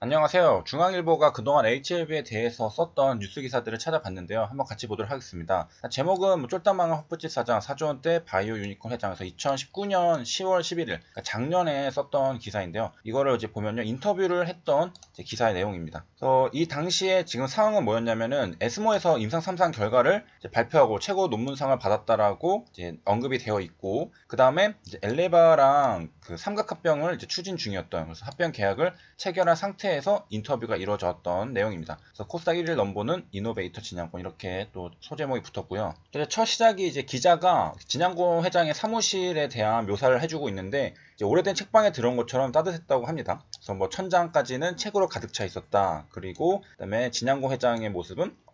안녕하세요. 중앙일보가 그동안 HLB에 대해서 썼던 뉴스 기사들을 찾아봤는데요. 한번 같이 보도록 하겠습니다. 제목은 뭐 쫄딱망한 헛부짓 사장 사조원 때 바이오 유니콘 회장에서 2019년 10월 11일 그러니까 작년에 썼던 기사인데요. 이거를 이제 보면요. 인터뷰를 했던 기사의 내용입니다. 그래서 이 당시에 지금 상황은 뭐였냐면은 에스모에서 임상 3상 결과를 발표하고 최고 논문상을 받았다라고 언급이 되어 있고 그 다음에 엘레바랑 그 삼각합병을 추진 중이었던 그래서 합병 계약을 체결한 상태 상태에서 인터뷰가 이루어졌던 내용입니다. 그래서 코스닥 1일 넘보는 이노베이터 진양권 이렇게 또 소제목이 붙었고요. 첫 시작이 이제 기자가 진양권 회장의 사무실에 대한 묘사를 해주고 있는데 오래된 책방에 들어온 것처럼 따뜻했다고 합니다. 그래서 뭐 천장까지는 책으로 가득 차 있었다. 그리고 그다음에 진양권 회장의 모습은 어,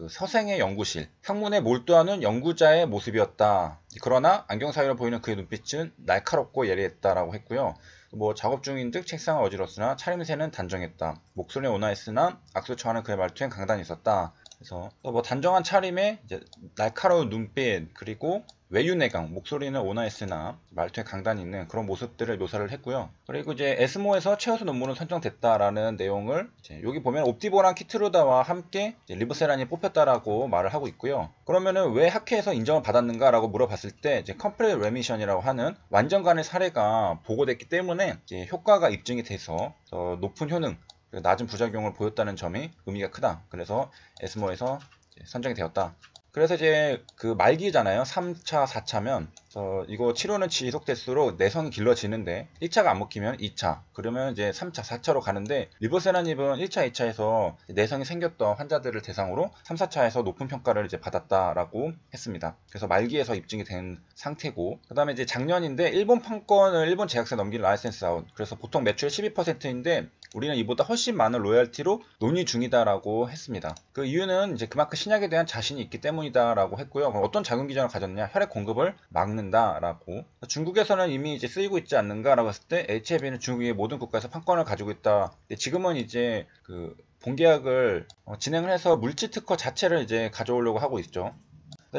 그 서생의 연구실, 학문에 몰두하는 연구자의 모습이었다. 그러나 안경 사이로 보이는 그의 눈빛은 날카롭고 예리했다라고 했고요. 뭐 작업 중인 듯 책상을 어지러웠으나 차림새는 단정했다. 목소리는 온화했으나 악수 청하는 그의 말투엔 강단이 있었다. 그래서 뭐 단정한 차림에 날카로운 눈빛 그리고 외유내강, 목소리는 온화했으나 말투에 강단이 있는 그런 모습들을 묘사를 했고요. 그리고 이제 ESMO에서 최우수 논문은 선정됐다라는 내용을 여기 보면 Opdivo랑 Keytruda와 함께 Rivoceranib이 뽑혔다라고 말을 하고 있고요. 그러면은 왜 학회에서 인정을 받았는가라고 물어봤을 때 이제 complete remission이라고 하는 완전관해 사례가 보고됐기 때문에 효과가 입증이 돼서 높은 효능, 낮은 부작용을 보였다는 점이 의미가 크다. 그래서 ESMO에서 선정이 되었다. 그래서 이제 그 말기잖아요. 3차, 4차면 어, 이거 치료는 지속될수록 내성이 길러지는데 1차가 안 먹히면 2차 그러면 이제 3차, 4차로 가는데 Rivoceranib은 1차, 2차에서 내성이 생겼던 환자들을 대상으로 3, 4차에서 높은 평가를 이제 받았다라고 했습니다. 그래서 말기에서 입증이 된 상태고 그 다음에 이제 작년인데 일본 판권을 일본 제약사에 넘길 license out 그래서 보통 매출 12%인데 우리는 이보다 훨씬 많은 로열티로 논의 중이다라고 했습니다. 그 이유는 이제 그만큼 신약에 대한 자신이 있기 때문이다라고 했고요. 어떤 작용 기전을 가졌냐? 혈액 공급을 막는 다라고. 중국에서는 이미 이제 쓰이고 있지 않는가라고 했을 때 HIV는 중국의 모든 국가에서 판권을 가지고 있다. 지금은 이제 그 본계약을 어, 진행을 해서 물질 특허 자체를 이제 가져오려고 하고 있죠.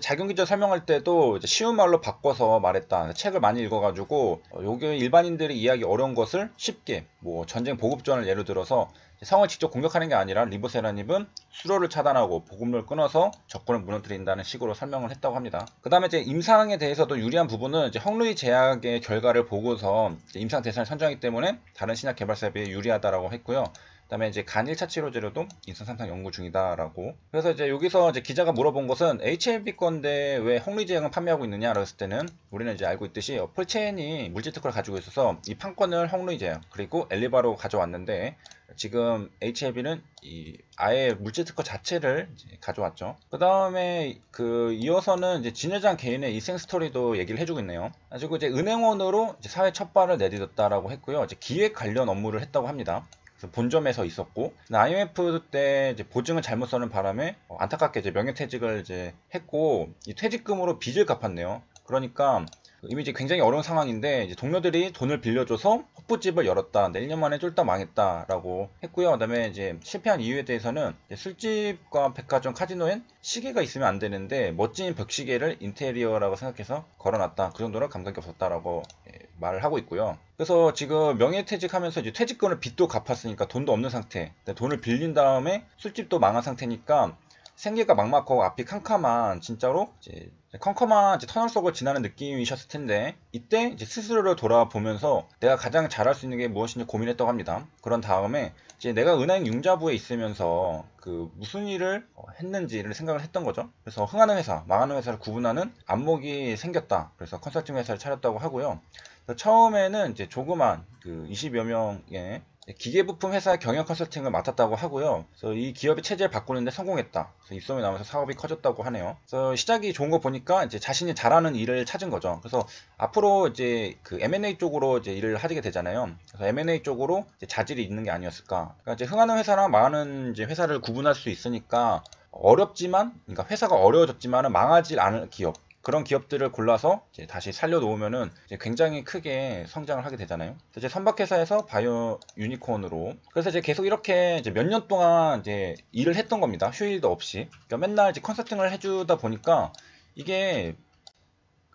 작용기전 설명할 때도 쉬운 말로 바꿔서 말했다. 책을 많이 읽어가지고 어, 요게 일반인들이 이해하기 어려운 것을 쉽게 뭐 전쟁 보급전을 예를 들어서 성을 직접 공격하는 게 아니라 리버세라닙은 수로를 차단하고 보급로를 끊어서 적군을 무너뜨린다는 식으로 설명을 했다고 합니다. 그 다음에 이제 임상에 대해서도 유리한 부분은 이제 헝루이 제약의 결과를 보고서 임상 대상을 선정하기 때문에 다른 신약 개발사에 비해 유리하다라고 했고요. 그다음에 이제 간 1차 치료제로도 인선 상상 연구 중이다라고. 그래서 이제 여기서 이제 기자가 물어본 것은 HIV 건데 왜 헝리제약을 판매하고 있느냐 그랬을 때는 우리는 이제 알고 있듯이 폴체인이 물질 특허를 가지고 있어서 이 판권을 헝리제약 그리고 엘리바로 가져왔는데 지금 HIV는 이 아예 물질 특허 자체를 가져왔죠. 그 다음에 그 이어서는 이제 진여장 개인의 이생 스토리도 얘기를 해주고 있네요. 그리고 이제 은행원으로 이제 사회 첫 발을 내딛었다라고 했고요. 이제 기획 관련 업무를 했다고 합니다. 본점에서 있었고 IMF 때 보증을 잘못 써는 바람에 어, 안타깝게 이제 명예퇴직을 이제 했고 이 퇴직금으로 빚을 갚았네요. 그러니까 이미 이제 굉장히 어려운 상황인데 동료들이 돈을 빌려줘서 헛부집을 열었다. 1년 만에 쫄딱 망했다라고 했고요. 그다음에 이제 실패한 이유에 대해서는 술집과 백화점 카지노엔 시계가 있으면 안 되는데 멋진 벽시계를 인테리어라고 생각해서 걸어놨다. 그 정도로 감각이 없었다라고 예, 말을 하고 있고요. 그래서 지금 명예퇴직하면서 이제 퇴직금을 빚도 갚았으니까 돈도 없는 상태. 돈을 빌린 다음에 술집도 망한 상태니까 생계가 막막하고 앞이 캄캄한 진짜로 컴컴한 터널 속을 지나는 느낌이셨을 텐데 이때 이제 스스로를 돌아보면서 내가 가장 잘할 수 있는 게 무엇인지 고민했다고 합니다. 그런 다음에 이제 내가 은행 융자부에 있으면서 그 무슨 일을 했는지를 생각을 했던 거죠. 그래서 흥하는 회사, 망하는 회사를 구분하는 안목이 생겼다. 그래서 컨설팅 회사를 차렸다고 하고요. 처음에는 이제 조그만 그 20여 명의 기계부품 회사 경영 컨설팅을 맡았다고 하고요. 그래서 이 기업의 체제를 바꾸는데 성공했다. 그래서 입소문이 나면서 사업이 커졌다고 하네요. 그래서 시작이 좋은 거 보니까 이제 자신이 잘하는 일을 찾은 거죠. 그래서 앞으로 이제 그 M&A 쪽으로 이제 일을 하게 되잖아요. 그래서 M&A 쪽으로 자질이 있는 게 아니었을까. 그러니까 이제 흥하는 회사랑 망하는 이제 회사를 구분할 수 있으니까 어렵지만, 그러니까 회사가 어려워졌지만 망하지 않을 기업. 그런 기업들을 골라서 다시 살려놓으면은 굉장히 크게 성장을 하게 되잖아요. 이제 선박회사에서 바이오 유니콘으로 그래서 이제 계속 이렇게 몇 년 동안 이제 일을 했던 겁니다. 휴일도 없이. 그러니까 맨날 이제 컨설팅을 해주다 보니까 이게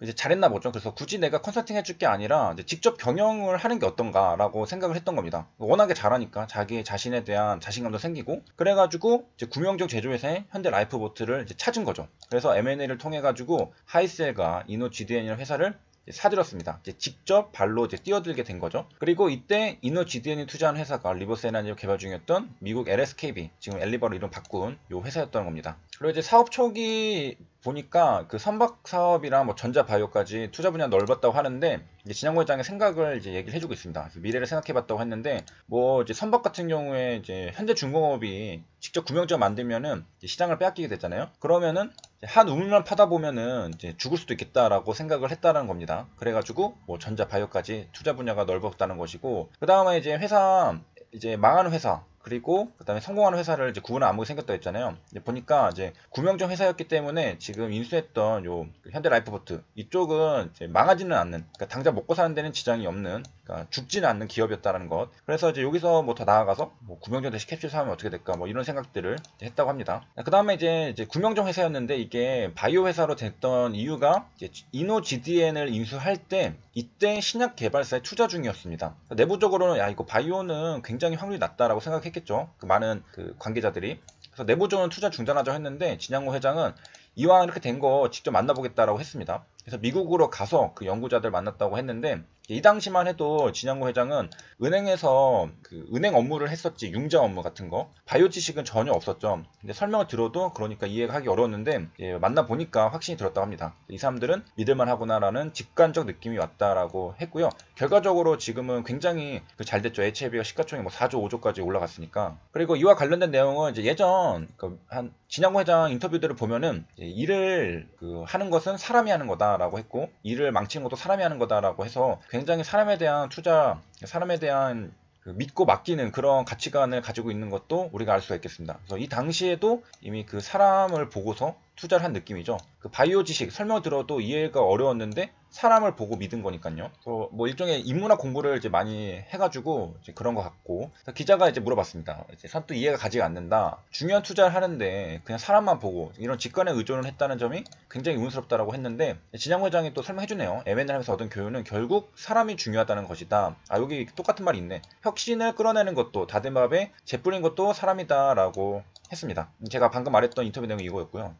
이제 잘했나 보죠. 그래서 굳이 내가 컨설팅 해줄 게 아니라 직접 경영을 하는 게 어떤가라고 생각을 했던 겁니다. 워낙에 잘하니까 자기 자신에 대한 자신감도 생기고 그래가지고 이제 구명정 제조회사의 현대 라이프보트를 찾은 거죠. 그래서 M&A를 통해 가지고 하이셀과 이노 GDN이라는 회사를 사들였습니다. 직접 발로 이제 뛰어들게 된 거죠. 그리고 이때 이노 GDN이 투자한 회사가 에너지 개발 중이었던 미국 LSKB, 지금 엘리버로 이름 바꾼 요 회사였던 겁니다. 그리고 이제 사업 초기 보니까 그 선박 사업이랑 뭐 전자 바이오까지 투자 분야 넓었다고 하는데 이제 진양고 회장의 생각을 이제 얘기를 해주고 있습니다. 미래를 생각해봤다고 했는데 뭐 이제 선박 같은 경우에 이제 현대 중공업이 직접 구명조 만들면은 시장을 빼앗기게 됐잖아요. 그러면은 한 우물만 파다 보면은 이제 죽을 수도 있겠다라고 생각을 했다는 겁니다. 그래가지고 뭐 전자 바이오까지 투자 분야가 넓었다는 것이고 그 다음에 이제 회사 이제 망하는 회사 그리고 그다음에 성공하는 회사를 이제 구분한 안목이 생겼다 했잖아요. 보니까 이제 구명정 회사였기 때문에 지금 인수했던 요 현대 라이프보트 이쪽은 망하지는 않는 그러니까 당장 먹고 사는 데는 지장이 없는 그러니까 죽지는 않는 기업이었다는 것. 그래서 이제 여기서 뭐 더 나아가서 뭐 구명정 대신 캡슐 사면 어떻게 될까 뭐 이런 생각들을 했다고 합니다. 그 다음에 이제, 이제 구명정 회사였는데 이게 바이오 회사로 됐던 이유가 이노 GDN을 인수할 때 이때 신약 개발사에 투자 중이었습니다. 내부적으로는 야 이거 바이오는 굉장히 확률이 낮다라고 생각했겠죠. 그 많은 그 관계자들이. 그래서 내부적으로는 투자 중단하자 했는데 진양호 회장은 이왕 이렇게 된 거 직접 만나보겠다라고 했습니다. 그래서 미국으로 가서 그 연구자들 만났다고 했는데 이 당시만 해도 진양구 회장은 은행에서 그 은행 업무를 했었지 융자 업무 같은 거 바이오 지식은 전혀 없었죠. 근데 설명을 들어도 그러니까 이해가 하기 어려웠는데 예, 만나 보니까 확신이 들었다고 합니다. 이 사람들은 믿을만 하구나라는 직관적 느낌이 왔다라고 했고요. 결과적으로 지금은 굉장히 그 잘 됐죠. HIB가 시가총액 뭐 4조 5조까지 올라갔으니까. 그리고 이와 관련된 내용은 이제 예전 그 한 진양구 회장 인터뷰들을 보면은 일을 그 하는 것은 사람이 하는 거다라고 했고 일을 망치는 것도 사람이 하는 거다라고 해서 굉장히 사람에 대한 투자, 사람에 대한 그 믿고 맡기는 그런 가치관을 가지고 있는 것도 우리가 알 수가 있겠습니다. 그래서 이 당시에도 이미 그 사람을 보고서 투자를 한 느낌이죠. 그 바이오 지식 설명 들어도 이해가 어려웠는데 사람을 보고 믿은 거니까요. 뭐 일종의 인문학 공부를 이제 많이 해가지고 이제 그런 것 같고 기자가 이제 물어봤습니다. 이제 선뜻 이해가 가지가 않는다. 중요한 투자를 하는데 그냥 사람만 보고 이런 직관에 의존을 했다는 점이 굉장히 의문스럽다라고 했는데 진양 회장이 또 설명해주네요. M&A 하면서 얻은 교훈은 결국 사람이 중요하다는 것이다. 아 여기 똑같은 말이 있네. 혁신을 끌어내는 것도 다대밥에 재뿌린 것도 사람이다라고 했습니다. 제가 방금 말했던 인터뷰 내용이 이거였고요.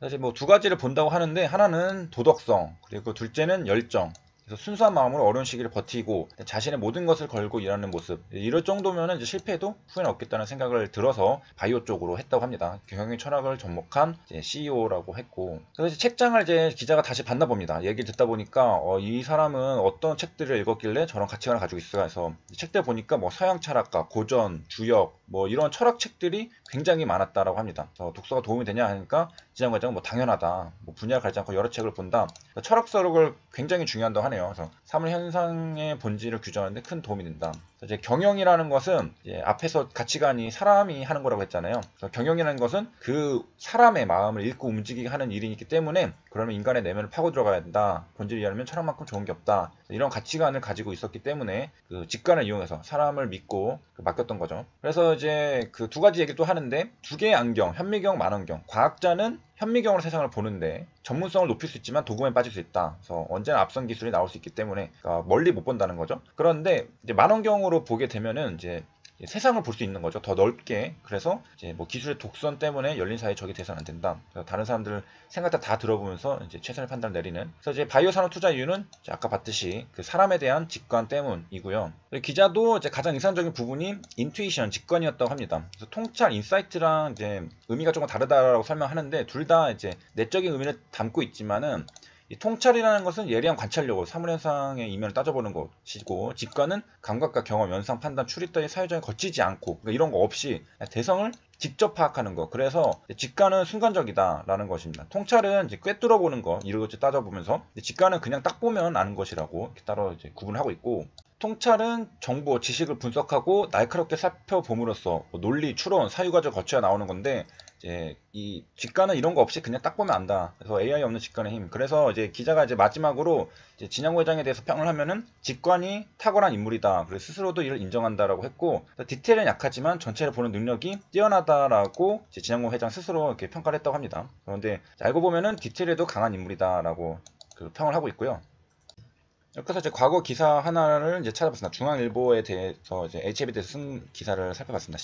사실 뭐 두 가지를 본다고 하는데 하나는 도덕성 그리고 둘째는 열정 그래서 순수한 마음으로 어려운 시기를 버티고 자신의 모든 것을 걸고 일하는 모습 이럴 정도면 이제 실패해도 후회는 없겠다는 생각을 들어서 바이오 쪽으로 했다고 합니다. 경영의 철학을 접목한 CEO라고 했고 그래서 책장을 이제 기자가 다시 봤나 봅니다. 얘기를 듣다 보니까 어, 이 사람은 어떤 책들을 읽었길래 저런 가치관을 가지고 있을까 해서 책들 보니까 뭐 서양 철학과 고전, 주역 뭐 이런 철학 책들이 굉장히 많았다라고 합니다. 독서가 도움이 되냐 하니까 지장 과장은 뭐 당연하다. 뭐 분야를 가리지 않고 여러 책을 본다. 철학서를 굉장히 중요한다고 하네요. 그래서 사물 현상의 본질을 규정하는데 큰 도움이 된다. 이제 경영이라는 것은 이제 앞에서 가치관이 사람이 하는 거라고 했잖아요. 경영이라는 것은 그 사람의 마음을 읽고 움직이게 하는 일이기 때문에 그러면 인간의 내면을 파고 들어가야 된다. 본질이 하면 철학만큼 좋은 게 없다. 이런 가치관을 가지고 있었기 때문에 그 직관을 이용해서 사람을 믿고 그 맡겼던 거죠. 그래서 이제 그 두 가지 얘기 또 하는데 두 개의 안경, 현미경, 만원경. 과학자는 현미경으로 세상을 보는데 전문성을 높일 수 있지만 도구에 빠질 수 있다. 그래서 언제나 앞선 기술이 나올 수 있기 때문에 그러니까 멀리 못 본다는 거죠. 그런데 이제 만원경으로 보게 되면은 이제 세상을 볼 수 있는 거죠. 더 넓게. 그래서 이제 뭐 기술의 독선 때문에 열린 사회 적이 돼서는 안 된다. 다른 사람들 생각 다, 다 들어보면서 이제 최선의 판단을 내리는. 그래서 이제 바이오 산업 투자 이유는 아까 봤듯이 그 사람에 대한 직관 때문이고요. 기자도 이제 가장 인상적인 부분이 intuition, 직관이었다고 합니다. 그래서 통찰, insight랑 이제 의미가 조금 다르다라고 설명하는데 둘 다 이제 내적인 의미를 담고 있지만은 이 통찰이라는 것은 예리한 관찰력으로 사물현상의 이면을 따져보는 것이고 직관은 감각과 경험, 연상, 판단, 추리 따위 사유 작용을 거치지 않고 그러니까 이런 거 없이 대성을 직접 파악하는 거. 그래서 직관은 순간적이다라는 것입니다. 통찰은 이제 꿰뚫어 보는 거, 이렇게 따져보면서 직관은 그냥 딱 보면 아는 것이라고 따로 이제 구분하고 있고 통찰은 정보, 지식을 분석하고 날카롭게 살펴봄으로써 뭐 논리, 추론, 사유과정을 거쳐야 나오는 건데 이제 이 직관은 이런 거 없이 그냥 딱 보면 안다. 그래서 AI 없는 직관의 힘. 그래서 이제 기자가 이제 마지막으로 이제 진양구 회장에 대해서 평을 하면은 직관이 탁월한 인물이다. 그리고 스스로도 이를 인정한다라고 했고 디테일은 약하지만 전체를 보는 능력이 뛰어나다라고 이제 진양구 회장 스스로 이렇게 평가를 했다고 합니다. 그런데 알고 보면은 디테일에도 강한 인물이다라고 그 평을 하고 있고요. 그래서 이제 과거 기사 하나를 이제 찾아봤습니다. 중앙일보에 대해서 이제 HL에 대해서 쓴 기사를 살펴봤습니다.